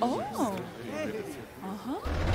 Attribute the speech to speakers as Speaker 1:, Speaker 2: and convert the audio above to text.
Speaker 1: Oh. Uh-huh.